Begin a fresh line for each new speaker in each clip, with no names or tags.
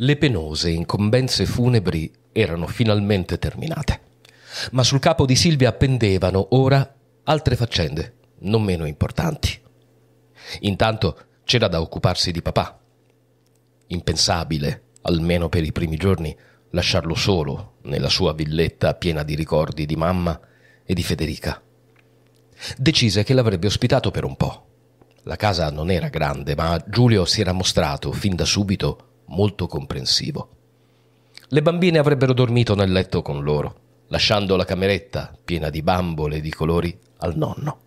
Le penose incombenze funebri erano finalmente terminate. Ma sul capo di Silvia pendevano ora altre faccende, non meno importanti. Intanto c'era da occuparsi di papà. Impensabile, almeno per i primi giorni, lasciarlo solo nella sua villetta piena di ricordi di mamma e di Federica. Decise che l'avrebbe ospitato per un po'. La casa non era grande, ma Giulio si era mostrato fin da subito molto comprensivo. Le bambine avrebbero dormito nel letto con loro, lasciando la cameretta piena di bambole di colori al nonno.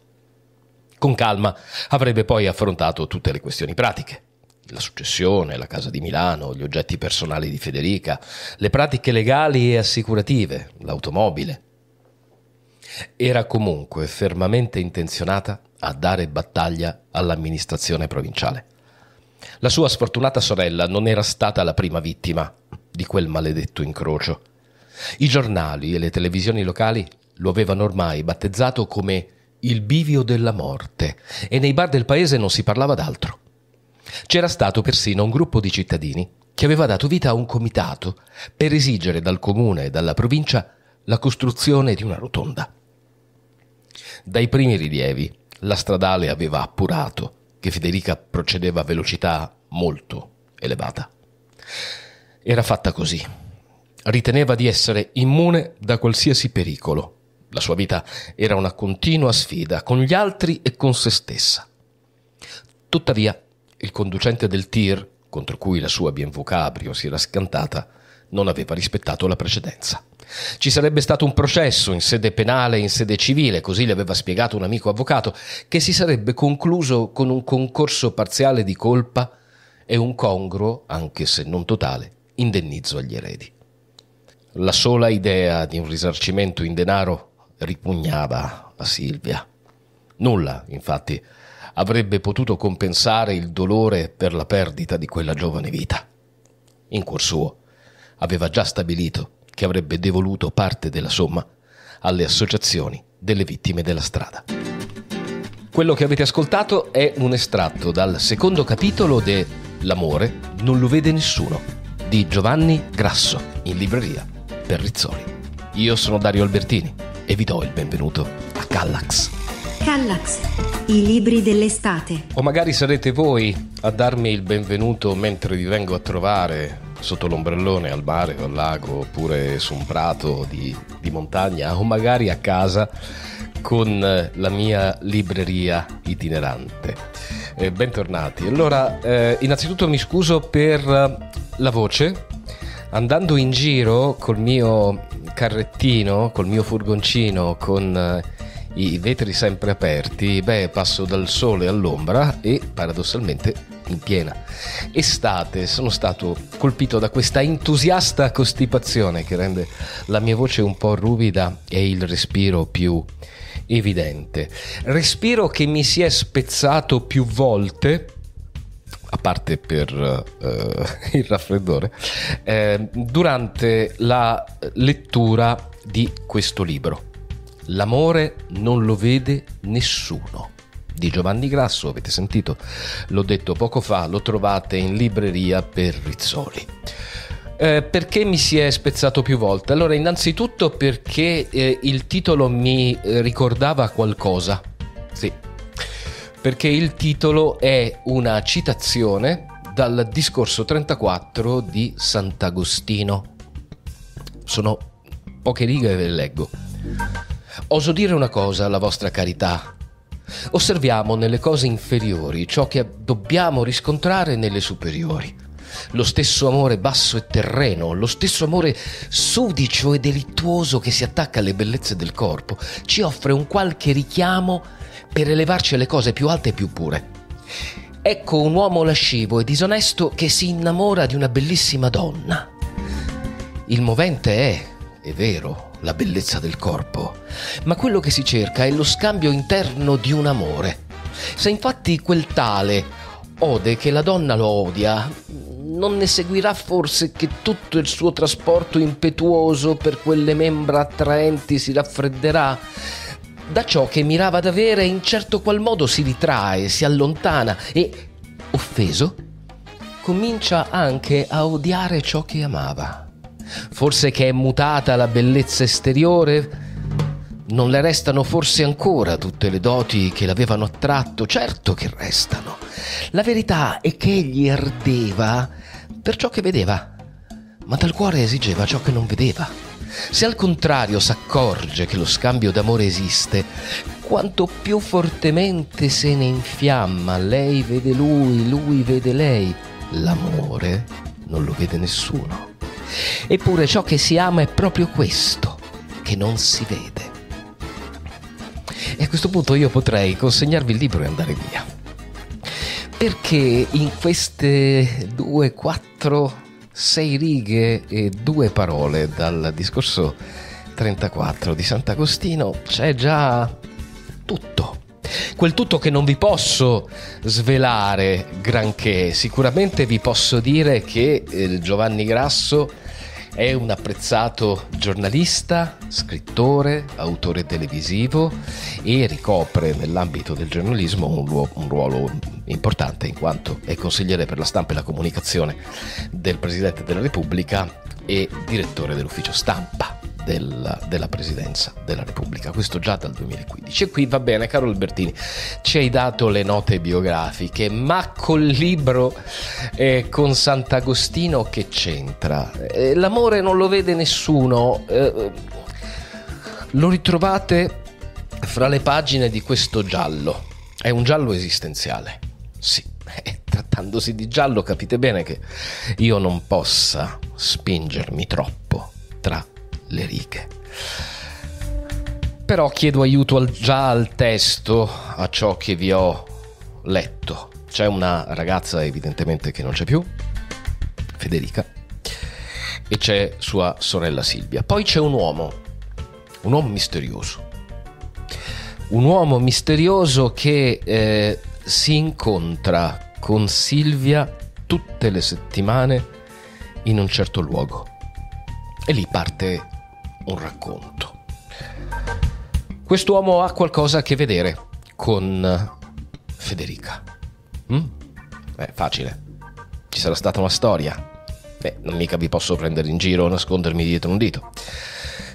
Con calma avrebbe poi affrontato tutte le questioni pratiche. La successione, la casa di Milano, gli oggetti personali di Federica, le pratiche legali e assicurative, l'automobile. Era comunque fermamente intenzionata a dare battaglia all'amministrazione provinciale. La sua sfortunata sorella non era stata la prima vittima di quel maledetto incrocio. I giornali e le televisioni locali lo avevano ormai battezzato come il bivio della morte e nei bar del paese non si parlava d'altro. C'era stato persino un gruppo di cittadini che aveva dato vita a un comitato per esigere dal comune e dalla provincia la costruzione di una rotonda. Dai primi rilievi la stradale aveva appurato che Federica procedeva a velocità molto elevata. Era fatta così. Riteneva di essere immune da qualsiasi pericolo. La sua vita era una continua sfida con gli altri e con se stessa. Tuttavia, il conducente del tir, contro cui la sua BMW Cabrio si era scantata, non aveva rispettato la precedenza. Ci sarebbe stato un processo in sede penale e in sede civile, così le aveva spiegato un amico avvocato, che si sarebbe concluso con un concorso parziale di colpa e un congruo, anche se non totale, indennizzo agli eredi. La sola idea di un risarcimento in denaro ripugnava a Silvia. Nulla, infatti, avrebbe potuto compensare il dolore per la perdita di quella giovane vita. In cuor suo aveva già stabilito che avrebbe devoluto parte della somma alle associazioni delle vittime della strada. Quello che avete ascoltato è un estratto dal secondo capitolo de L'amore non lo vede nessuno di Giovanni Grasso in libreria per Rizzoli. Io sono Dario Albertini e vi do il benvenuto a Callax.
Callax, i libri dell'estate.
O magari sarete voi a darmi il benvenuto mentre vi vengo a trovare sotto l'ombrellone al mare o al lago oppure su un prato di, di montagna o magari a casa con la mia libreria itinerante. Eh, bentornati. Allora, eh, innanzitutto mi scuso per la voce. Andando in giro col mio carrettino, col mio furgoncino, con eh, i vetri sempre aperti, beh, passo dal sole all'ombra e paradossalmente in piena estate sono stato colpito da questa entusiasta costipazione che rende la mia voce un po' ruvida e il respiro più evidente. Respiro che mi si è spezzato più volte a parte per uh, il raffreddore, eh, durante la lettura di questo libro. L'amore non lo vede nessuno di Giovanni Grasso, avete sentito? L'ho detto poco fa, lo trovate in libreria per Rizzoli. Eh, perché mi si è spezzato più volte? Allora, innanzitutto perché eh, il titolo mi eh, ricordava qualcosa. Sì. Perché il titolo è una citazione dal discorso 34 di Sant'Agostino. Sono poche righe e ve le leggo. Oso dire una cosa alla vostra carità, Osserviamo nelle cose inferiori ciò che dobbiamo riscontrare nelle superiori. Lo stesso amore basso e terreno, lo stesso amore sudicio e delittuoso che si attacca alle bellezze del corpo, ci offre un qualche richiamo per elevarci alle cose più alte e più pure. Ecco un uomo lascivo e disonesto che si innamora di una bellissima donna. Il movente è, è vero, la bellezza del corpo, ma quello che si cerca è lo scambio interno di un amore. Se infatti quel tale ode che la donna lo odia, non ne seguirà forse che tutto il suo trasporto impetuoso per quelle membra attraenti si raffredderà? Da ciò che mirava ad avere in certo qual modo si ritrae, si allontana e, offeso, comincia anche a odiare ciò che amava. Forse che è mutata la bellezza esteriore? Non le restano forse ancora tutte le doti che l'avevano attratto? Certo che restano. La verità è che egli ardeva per ciò che vedeva, ma dal cuore esigeva ciò che non vedeva. Se al contrario s'accorge che lo scambio d'amore esiste, quanto più fortemente se ne infiamma, lei vede lui, lui vede lei, l'amore non lo vede nessuno. Eppure ciò che si ama è proprio questo, che non si vede. E a questo punto io potrei consegnarvi il libro e andare via. Perché in queste due, quattro, sei righe e due parole dal discorso 34 di Sant'Agostino c'è già tutto. Quel tutto che non vi posso svelare granché, sicuramente vi posso dire che eh, Giovanni Grasso è un apprezzato giornalista, scrittore, autore televisivo e ricopre nell'ambito del giornalismo un, ruolo, un ruolo importante in quanto è consigliere per la stampa e la comunicazione del Presidente della Repubblica e direttore dell'ufficio stampa della, della, presidenza della Repubblica, questo già dal 2015. E qui va bene, caro Albertini, ci hai dato le note biografiche, ma col libro eh, con Sant'Agostino che c'entra? Eh, l'amore non lo vede nessuno, eh, lo ritrovate fra le pagine di questo giallo, è un giallo esistenziale, sì. Eh, trattandosi di giallo capite bene che io non possa spingermi troppo le righe. Però chiedo aiuto al, già al testo, a ciò che vi ho letto. C'è una ragazza evidentemente che non c'è più, Federica, e c'è sua sorella Silvia. Poi c'è un uomo, un uomo misterioso. Un uomo misterioso che eh, si incontra con Silvia tutte le settimane in un certo luogo. E lì parte un racconto. Quest'uomo ha qualcosa a che vedere con Federica. Mm? È facile. Ci sarà stata una storia. Beh, non mica vi posso prendere in giro o nascondermi dietro un dito.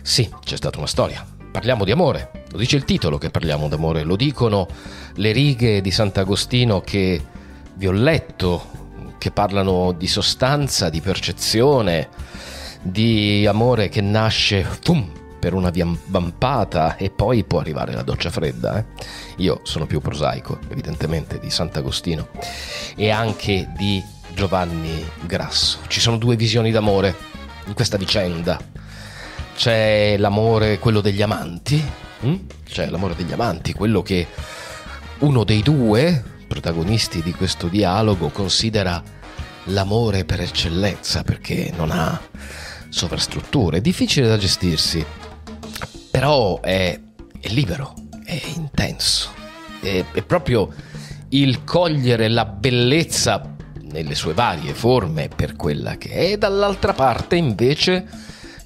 Sì, c'è stata una storia. Parliamo di amore. Lo dice il titolo che parliamo d'amore. Lo dicono le righe di Sant'Agostino che vi ho letto, che parlano di sostanza, di percezione, di amore che nasce fum, per una vampata e poi può arrivare la doccia fredda. Eh? Io sono più prosaico, evidentemente, di Sant'Agostino e anche di Giovanni Grasso. Ci sono due visioni d'amore in questa vicenda. C'è l'amore, quello degli amanti, hm? c'è l'amore degli amanti, quello che uno dei due protagonisti di questo dialogo considera l'amore per eccellenza perché non ha sovrastrutture, è difficile da gestirsi, però è, è libero, è intenso, è, è proprio il cogliere la bellezza nelle sue varie forme per quella che è, e dall'altra parte invece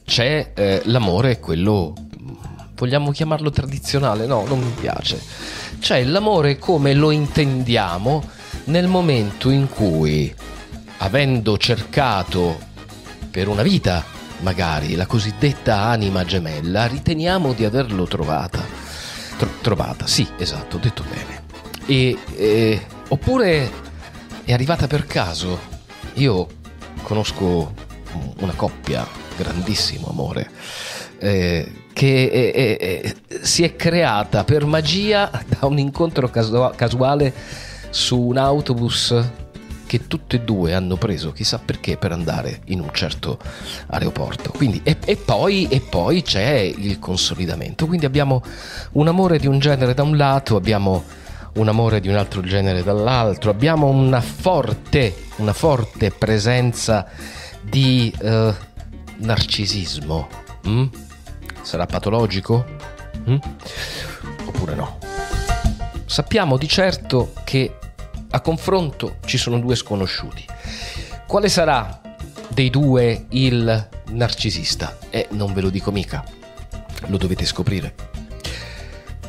c'è eh, l'amore, quello vogliamo chiamarlo tradizionale? No, non mi piace. C'è l'amore come lo intendiamo nel momento in cui, avendo cercato per una vita, magari la cosiddetta anima gemella, riteniamo di averlo trovata. Tro- trovata, sì, esatto, detto bene. E, eh, oppure è arrivata per caso. Io conosco una coppia, grandissimo amore, eh, che è, è, è, si è creata per magia da un incontro casuale su un autobus che tutte e due hanno preso chissà perché per andare in un certo aeroporto. Quindi, e, e, poi, e poi c'è il consolidamento. Quindi abbiamo un amore di un genere da un lato, abbiamo un amore di un altro genere dall'altro, abbiamo una forte, una forte presenza di uh, narcisismo. Mm? Sarà patologico? Mm? Oppure no? Sappiamo di certo che a confronto ci sono due sconosciuti. Quale sarà dei due il narcisista? Eh, non ve lo dico mica, lo dovete scoprire.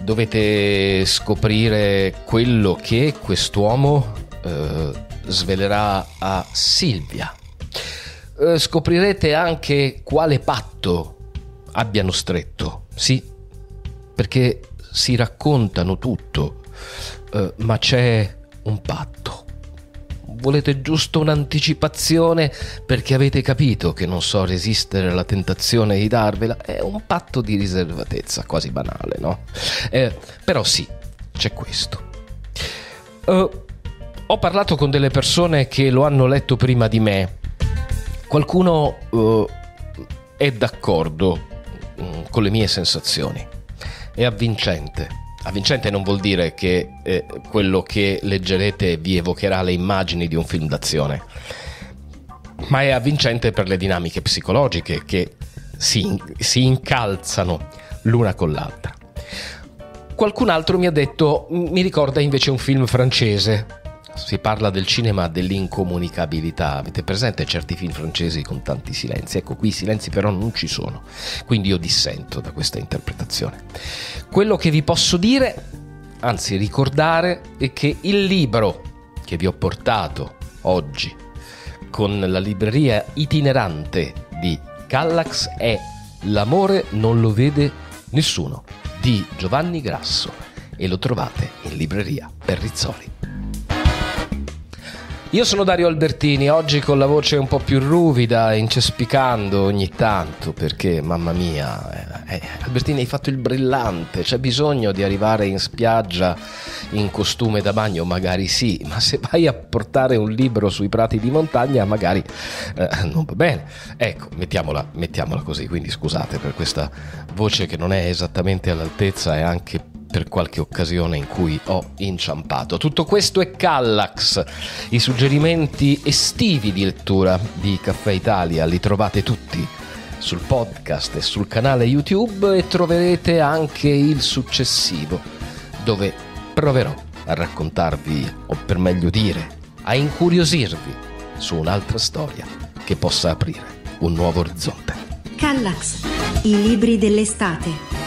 Dovete scoprire quello che quest'uomo eh, svelerà a Silvia. Eh, scoprirete anche quale patto abbiano stretto, sì, perché si raccontano tutto, eh, ma c'è un patto. Volete giusto un'anticipazione perché avete capito che non so resistere alla tentazione di darvela? È un patto di riservatezza, quasi banale, no? Eh, però sì, c'è questo. Uh, ho parlato con delle persone che lo hanno letto prima di me. Qualcuno uh, è d'accordo um, con le mie sensazioni. È avvincente Avvincente non vuol dire che eh, quello che leggerete vi evocherà le immagini di un film d'azione, ma è avvincente per le dinamiche psicologiche che si, si incalzano l'una con l'altra. Qualcun altro mi ha detto, mi ricorda invece un film francese, si parla del cinema dell'incomunicabilità. Avete presente certi film francesi con tanti silenzi? Ecco, qui i silenzi però non ci sono, quindi io dissento da questa interpretazione. Quello che vi posso dire, anzi ricordare, è che il libro che vi ho portato oggi con la libreria itinerante di Callax è L'amore non lo vede nessuno di Giovanni Grasso e lo trovate in libreria per Rizzoli. Io sono Dario Albertini, oggi con la voce un po' più ruvida, incespicando ogni tanto, perché mamma mia, eh, eh, Albertini hai fatto il brillante, c'è bisogno di arrivare in spiaggia in costume da bagno, magari sì, ma se vai a portare un libro sui prati di montagna, magari eh, non va bene. Ecco, mettiamola, mettiamola così, quindi scusate per questa voce che non è esattamente all'altezza e anche per qualche occasione in cui ho inciampato. Tutto questo è Callax, i suggerimenti estivi di lettura di Caffè Italia li trovate tutti sul podcast e sul canale YouTube e troverete anche il successivo, dove proverò a raccontarvi, o per meglio dire, a incuriosirvi su un'altra storia che possa aprire un nuovo orizzonte.
Callax, i libri dell'estate